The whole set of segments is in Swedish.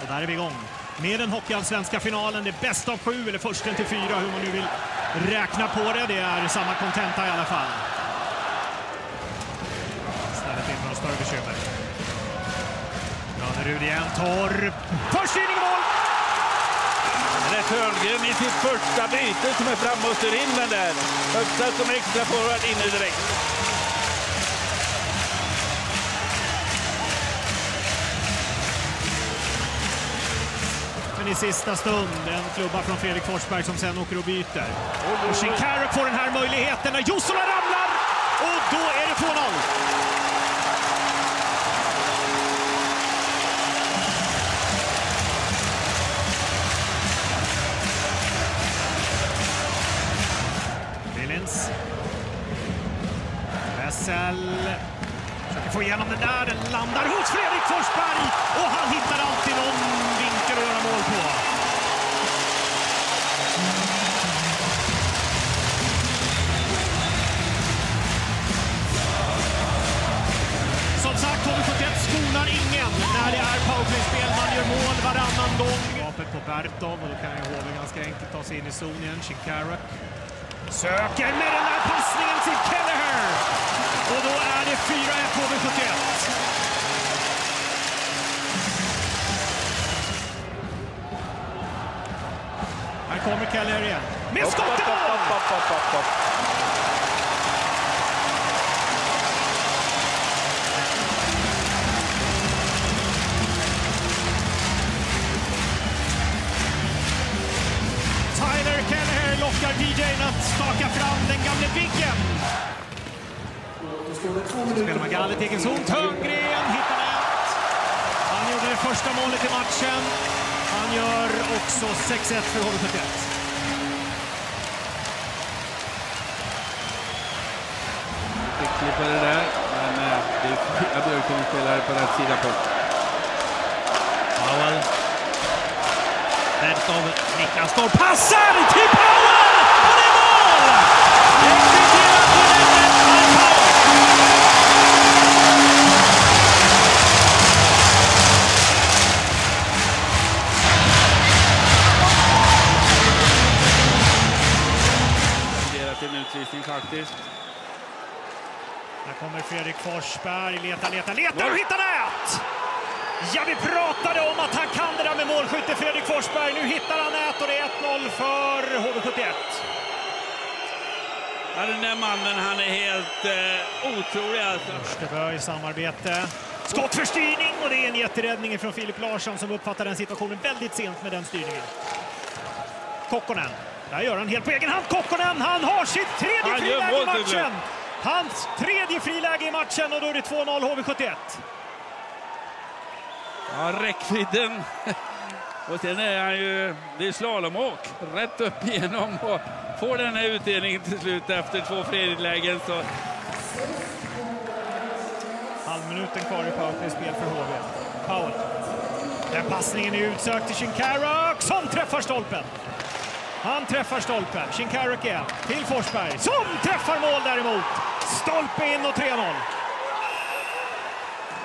Och där är vi igång med den hockeyallsvenska finalen. Det bästa av sju, eller försten till fyra, hur man nu vill räkna på det. Det är samma kontenta i alla fall. Stället in några större bekymmer. Rannerud igen, Torp. Förstyrning i mål! Rätt Hörngren i sitt första byte som är framme och styr in den där. Uppsatt som extra forward inne direkt. I sista stund, en klubba från Fredrik Forsberg som sen åker och byter. Och Shinkaruk får den här möjligheten när Jussola ramlar! Och då är det 2-0. Gång. Vapet på Bertov och då kan ju HV ganska enkelt ta sig in i zon igen. Shinkaruk söker med den där passningen till Kelleher. Och då är det 4-1 HV71. Här kommer Kelleher igen. Med Hopp, Lockar DJn att staka fram den gamle Viggen. Spelar man galet i egen zon. Törngren hittar nät. Han gjorde det första målet i matchen. Han gör också 6-1 för HV71. Skicklig på det där, men eh, det är fyra Björklund-spelare på rätt sida. Powell. Bertov. Niklas Storm passar till Powell! Här kommer Fredrik Forsberg, letar, letar, letar och hittar nät! Ja, vi pratade om att han kan det där med målskytte, Fredrik Forsberg. Nu hittar han nät och det är 1-0 för HV71. Ja, den där mannen, han är helt eh, otrolig alltså. I samarbete. Skott för styrning och det är en jätteräddning från Filip Larsson som uppfattar den situationen väldigt sent med den styrningen. Kokkonen. Där gör han helt på egen hand. Kokkonen, han har sitt tredje Han friläge i matchen! Hans tredje friläge i matchen och då är det 2-0 HV71. Ja, räckvidden. Och sen är han ju... Det är slalomåk rätt upp igenom och får den här utdelningen till slut efter två frilägen. Så Halvminuten kvar i powerplay-spel för HV. Powell. Den passningen är utsökt till Shinkaruk som träffar stolpen. Han träffar stolpen. Shinkaruk igen till Forsberg som träffar mål däremot. Stolpe in och 3-0.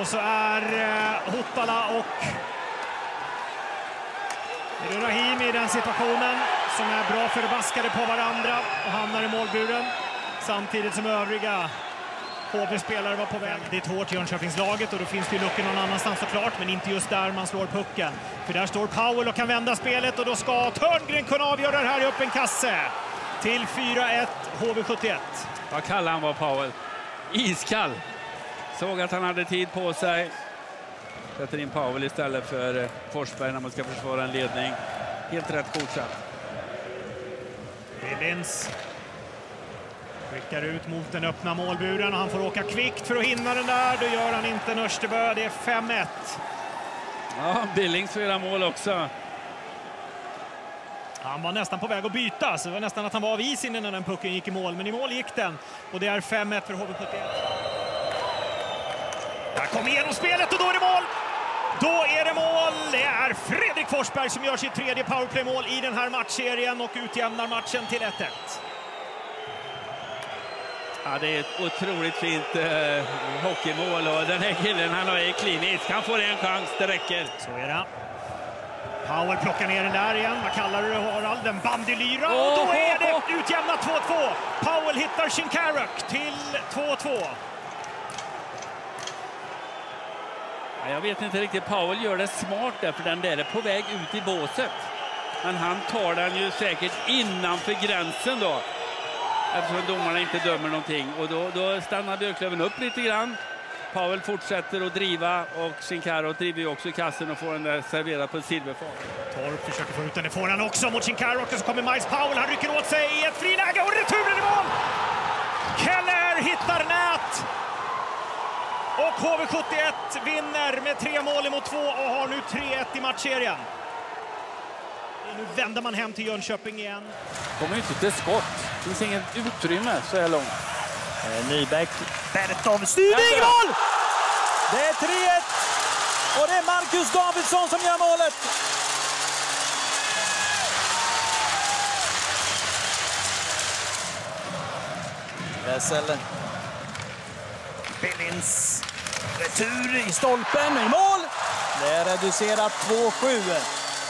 Och så är eh, Hotala och är det Rahimi i den situationen som är bra förbaskade på varandra och hamnar i målburen. Samtidigt som övriga HV-spelare var på väg. Det är hårt Jönköpingslaget och då finns det ju luckor någon annanstans såklart, men inte just där man slår pucken. För där står Powell och kan vända spelet och då ska Törngren kunna avgöra det här i öppen kasse. Till 4-1 HV71. vad kall han var, Powell. Iskall. Såg att han hade tid på sig. Sätter in Powell istället för eh, Forsberg när man ska försvara en ledning. Helt rätt godkänt. Billins skickar ut mot den öppna målburen och han får åka kvickt för att hinna den där. Då gör han inte en Österbö. Det är 5-1. Ja, Billings göra mål också. Han var nästan på väg att byta, så det var nästan att han var av is innan den pucken gick i mål. Men i mål gick den och det är 5-1 för HV71. Där kom igenom spelet och då är det mål! Då är det mål! Det är Fredrik Forsberg som gör sitt tredje powerplay-mål i den här matchserien och utjämnar matchen till 1-1. Ja, det är ett otroligt fint eh, hockeymål och den här killen han är klinisk. Han får en chans, det räcker. Så är det. Powell plockar ner den där igen. Vad kallar du det, Harald? En bandylyra. Och då är det utjämnat 2-2. Powell hittar Shinkaruk till 2-2. Jag vet inte riktigt. Powell gör det smart där, för den där är på väg ut i båset. Men han tar den ju säkert innanför gränsen då. Eftersom domarna inte dömer någonting. Och då, då stannar Björklöven upp lite grann. Powell fortsätter att driva och Sincaro driver ju också kassen och får den där serverad på ett silverfat. Torp försöker få ut den, det får han också mot Sincaro och så kommer Miles Powell, han rycker åt sig i ett friläge och returen i mål! Keller hittar nät! Och HV71 vinner med tre mål emot två och har nu 3-1 i matchserien. Nu vänder man hem till Jönköping igen. Kommer inte till skott. Det finns inget utrymme så här långt. Eh, Nybeck, Bertov, styrning, mål! Det är 3-1 och det är Marcus Davidsson som gör målet. Wessel. Billins. Retur i stolpen, i mål! Det är reducerat 2-7.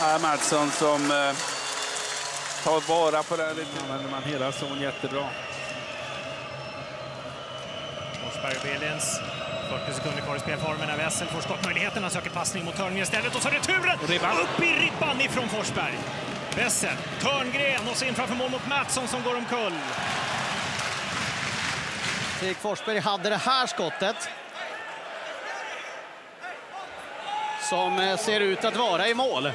Ja, Mattsson som eh, tar vara på det lite. Använder man hela zon jättebra. Forsberg och Billins. 40 sekunder kvar i spelformen när Wessel får skottmöjligheten. Han söker passning mot Törngren istället och så returen Ribban. upp i ribban ifrån Forsberg. Wessel, Törngren och så in framför mål mot Mattsson som går omkull. Erik Forsberg hade det här skottet. Som eh, ser ut att vara i mål.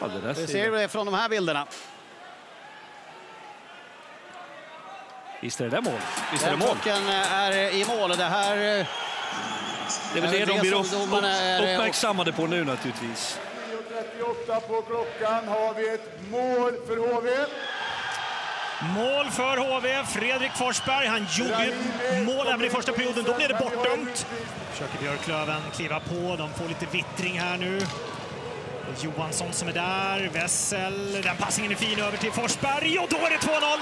Ja, det ser vi från de här bilderna. Visst är det där mål? Visst är det Den mål? pucken eh, är i mål. Det här... eh, Det är väl det de blir upp, uppmärksammade på nu naturligtvis. 38 på klockan har vi ett mål för HV. Mål för HV. Fredrik Forsberg. Han gjorde mål även i första perioden. Då blev det bortdömt. Försöker Björklöven kliva på. De får lite vittring här nu. Johansson som är där. Wessel. Den passningen är fin över till Forsberg och då är det 2-0.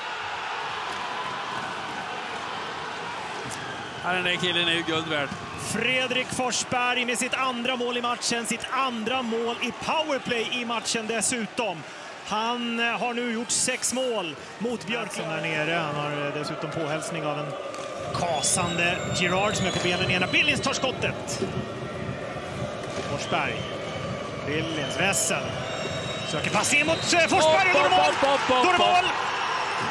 Ja, den där killen är ju guld värd. Fredrik Forsberg med sitt andra mål i matchen, sitt andra mål i powerplay i matchen dessutom. Han eh, har nu gjort sex mål mot Björklund här nere. Han har eh, dessutom påhälsning av en kasande Girard som är på benen igen. Billings tar skottet. Forsberg. Billings, Wessel. Söker passning mot eh, Forsberg och då är det mål! Då är det mål!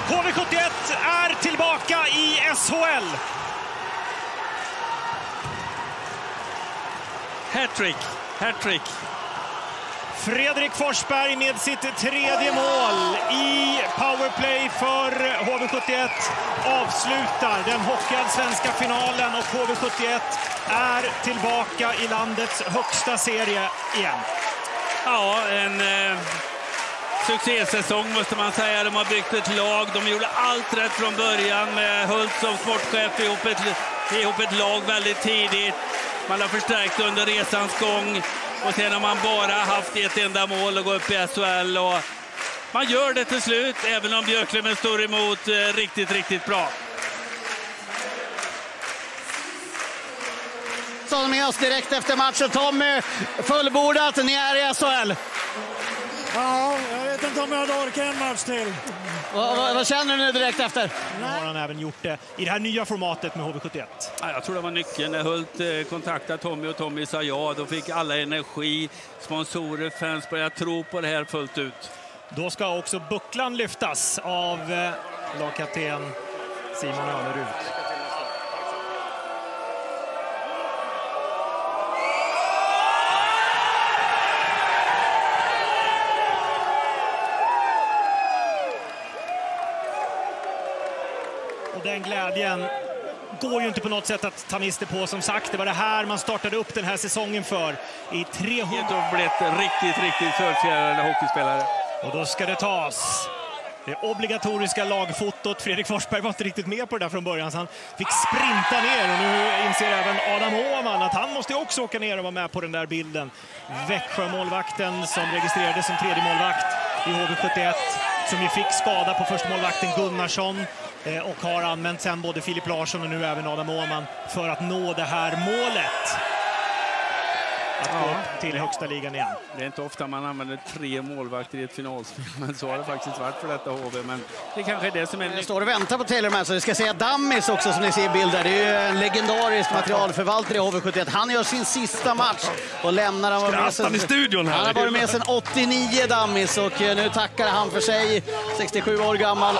HV71 är tillbaka i SHL. Hattrick, hattrick. Fredrik Forsberg med sitt tredje mål i powerplay för HV71 avslutar den hockeyallsvenska finalen och HV71 är tillbaka i landets högsta serie igen. Ja, en eh, succésäsong måste man säga. De har byggt ett lag. De gjorde allt rätt från början med Hult som sportchef ihop ett, ihop ett lag väldigt tidigt. Man har förstärkt under resans gång och sen har man bara haft ett enda mål att gå upp i SHL. Och man gör det till slut, även om Björklöven står emot eh, riktigt, riktigt bra. Så med oss direkt efter matchen. Tommy, fullbordat. Ni är i SHL. Ja, vet inte om jag hade orkat en match till. Vad, vad, vad känner du nu direkt efter? Nu har han även gjort det i det här nya formatet med HV71. Ja, jag tror det var nyckeln. När Hult eh, kontaktade Tommy och Tommy sa ja, då fick alla energi. Sponsorer, fans började tro på det här fullt ut. Då ska också bucklan lyftas av eh, lagkapten Simon Önerud. Och den glädjen går ju inte på något sätt att ta miste på. Som sagt, det var det här man startade upp den här säsongen för. I 300... Och blivit riktigt, riktigt förfjädrade hockeyspelare. Och då ska det tas. Det obligatoriska lagfotot. Fredrik Forsberg var inte riktigt med på det där från början, så han fick sprinta ner. Och nu inser även Adam Åhman att han måste också åka ner och vara med på den där bilden. Växjö-målvakten som registrerades som tredje målvakt i HV71 som ju fick skada på första målvakten Gunnarsson och har använt sen både Filip Larsson och nu även Adam Åhman för att nå det här målet. att gå till högsta ligan igen. Det är inte ofta man använder tre målvakter i ett finalspel, men så har det faktiskt varit för detta HV. Men det kanske är det som är... Jag står och väntar på Taylor Madsen. Vi ska säga Dammis också som ni ser i bilder. Det är ju en legendarisk materialförvaltare i HV71. Han gör sin sista match och lämnar. Han, var med Skrattar i studion här. han har varit med sedan 89 Dammis och eh, nu tackar han för sig. 67 år gammal